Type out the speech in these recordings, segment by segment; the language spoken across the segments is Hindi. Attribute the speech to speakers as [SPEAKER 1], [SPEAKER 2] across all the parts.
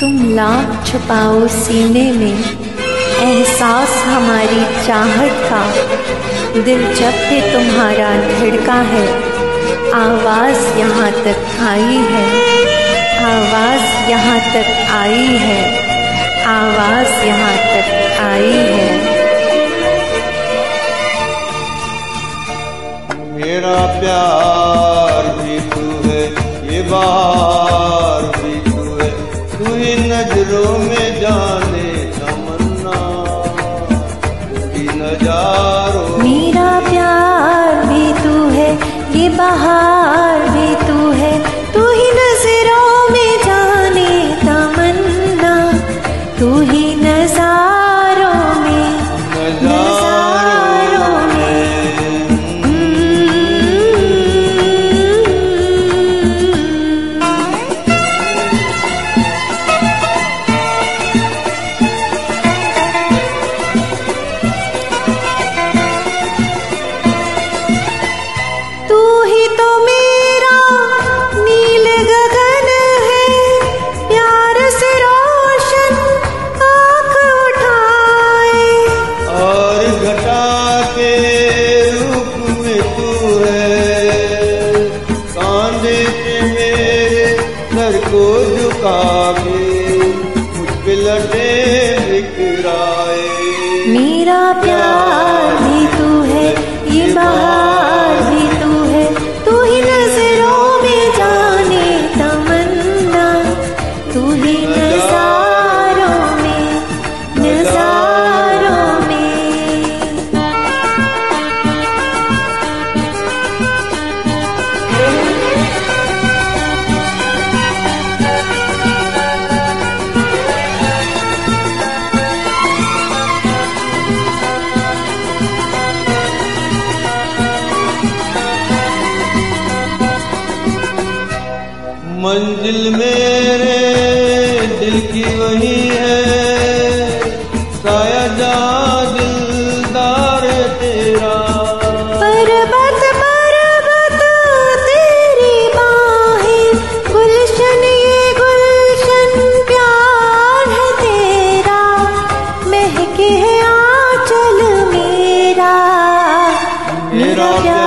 [SPEAKER 1] तुम लाख छुपाओ सीने में, एहसास हमारी चाहत का। दिल जब भी तुम्हारा धड़का है, आवाज़ यहाँ तक आई है। आवाज़ यहाँ तक आई है, आवाज़ यहाँ तक आई है।
[SPEAKER 2] मेरा प्यार तू ही नज़रों में जाने तमन्ना तू ही नजारो
[SPEAKER 1] मेरा प्यार भी तू है, ये बहार भी तू है। तू ही नज़रों में जाने तमन्ना तू ही
[SPEAKER 2] को झुका मुझ लटे बिखराए
[SPEAKER 1] मेरा प्यार भी तू है ये बहार
[SPEAKER 2] मंजिल मेरे दिल की वही है। साया जहाँ दिलदार तेरा।
[SPEAKER 1] पर्वत पर्वत तेरी बाहें। गुलशन ये गुलशन प्यार है तेरा। महके है आंचल मेरा। मेरा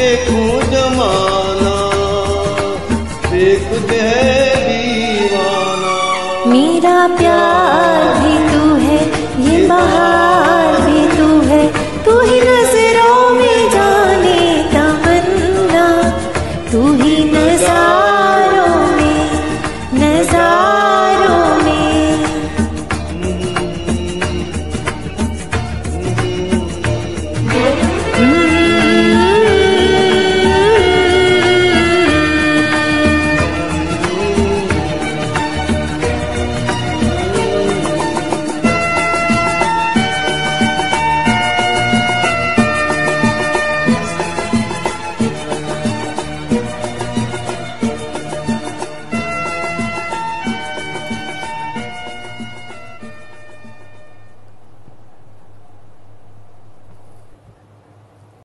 [SPEAKER 1] देखूँ जमाना बेखुद है दीवाना। मेरा प्यार भी तू है, ये बहार भी तू है। तू ही नज़रों में जाने तमन्ना तू ही न